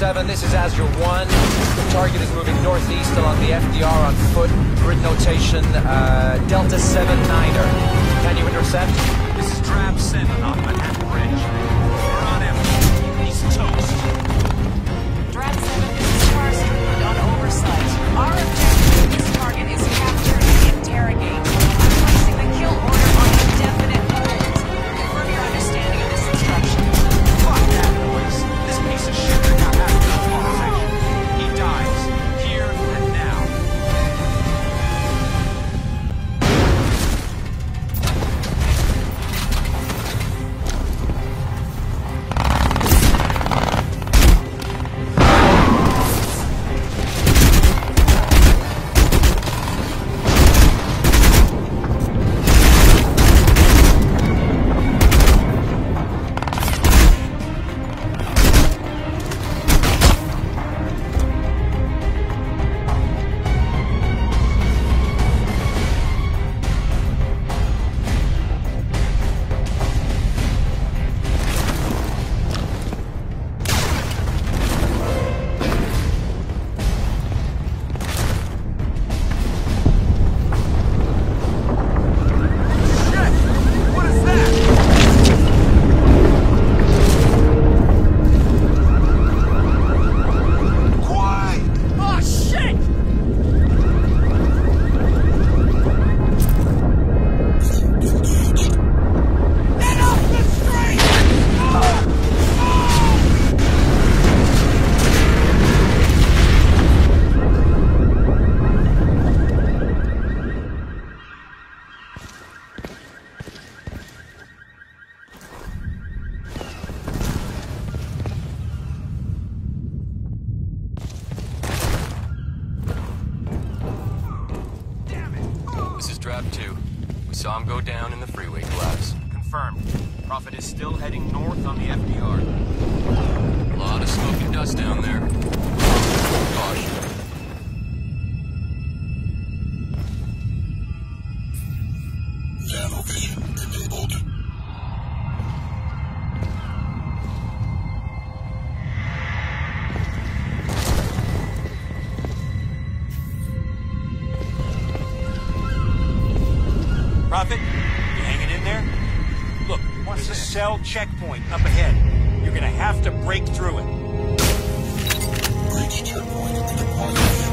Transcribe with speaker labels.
Speaker 1: 7, this is Azure 1. The target is moving northeast along the FDR on foot. Grid notation, uh, Delta 7 Niner. Can you intercept?
Speaker 2: This is Drab 7 on Manhattan Bridge. We're on him. He's toast.
Speaker 3: Drab 7, this is Star on oversight. Our objective with this target is capture and interrogate.
Speaker 4: Saw him go down in the freeway collapse.
Speaker 2: Confirmed. Prophet is still heading north on the FDR.
Speaker 4: A lot of smoke and dust down there. Caution.
Speaker 2: There's a cell checkpoint up ahead. You're gonna have to break through it.
Speaker 5: Breach checkpoint in the